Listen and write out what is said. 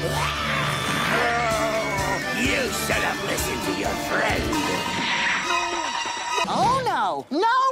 Oh, you should have listened to your friend. Oh, no! No!